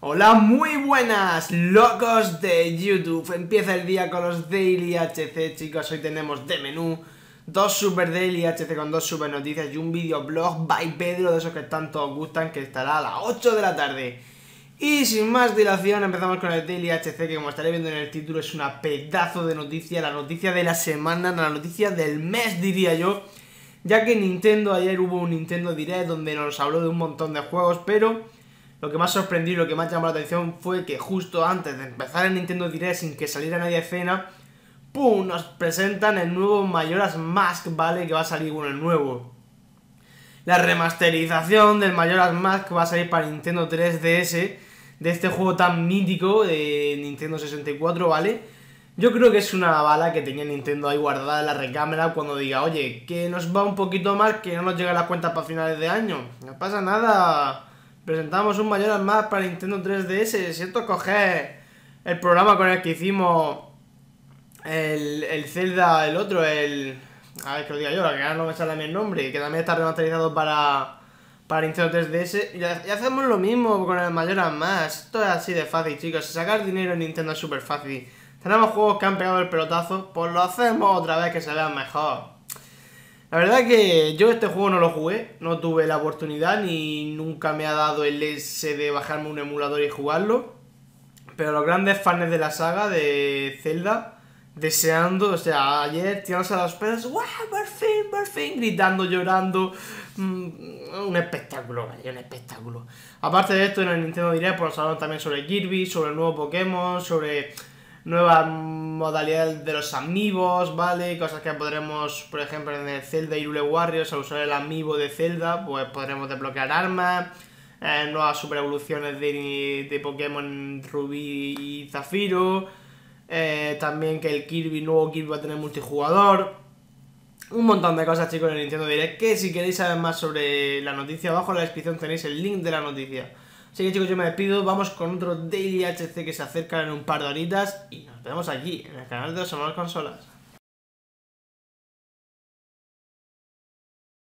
Hola, muy buenas, locos de YouTube. Empieza el día con los Daily HC, chicos. Hoy tenemos de menú dos Super Daily HC con dos super noticias y un videoblog by Pedro de esos que tanto os gustan, que estará a las 8 de la tarde. Y sin más dilación, empezamos con el Daily HC, que como estaréis viendo en el título, es una pedazo de noticia, la noticia de la semana, la noticia del mes, diría yo. Ya que Nintendo, ayer hubo un Nintendo Direct donde nos habló de un montón de juegos, pero lo que más sorprendió y lo que más llamó la atención fue que justo antes de empezar el Nintendo Direct sin que saliera nadie a escena, ¡pum! Nos presentan el nuevo Majora's Mask, ¿vale? Que va a salir con el nuevo. La remasterización del Majora's Mask va a salir para Nintendo 3DS de este juego tan mítico de Nintendo 64, ¿vale? Yo creo que es una bala que tenía Nintendo ahí guardada en la recámara cuando diga, oye, que nos va un poquito mal, que no nos llega la cuenta para finales de año. No pasa nada presentamos un mayor más para Nintendo 3DS. Siento coger el programa con el que hicimos el, el Zelda, el otro, el. A ver que lo diga yo, que ahora no me sale el nombre, que también está remasterizado para, para Nintendo 3DS. Y, hacemos lo mismo con el mayor más. Esto es así de fácil, chicos. Sacar dinero en Nintendo es súper fácil. Tenemos juegos que han pegado el pelotazo, pues lo hacemos otra vez que se vean mejor. La verdad que yo este juego no lo jugué, no tuve la oportunidad ni nunca me ha dado el S de bajarme un emulador y jugarlo. Pero los grandes fans de la saga de Zelda, deseando, o sea, ayer tirándose a los pedos, ¡guau! ¡Por fin, por fin! Gritando, llorando. Mm, un espectáculo, un espectáculo. Aparte de esto, en el Nintendo Direct pues hablaron también sobre Kirby, sobre el nuevo Pokémon, sobre nuevas modalidades de los amigos, ¿vale? Cosas que podremos, por ejemplo, en el Zelda Irule Warriors, al usar el amigo de Zelda, pues podremos desbloquear armas, eh, nuevas super evoluciones de, de Pokémon Rubí y Zafiro, eh, también que el Kirby, nuevo Kirby va a tener multijugador, un montón de cosas chicos en el Nintendo Direct, que si queréis saber más sobre la noticia, abajo en la descripción tenéis el link de la noticia. Así que chicos, yo me despido, vamos con otro Daily HC que se acerca en un par de horitas y nos vemos aquí, en el canal de Somos Consolas.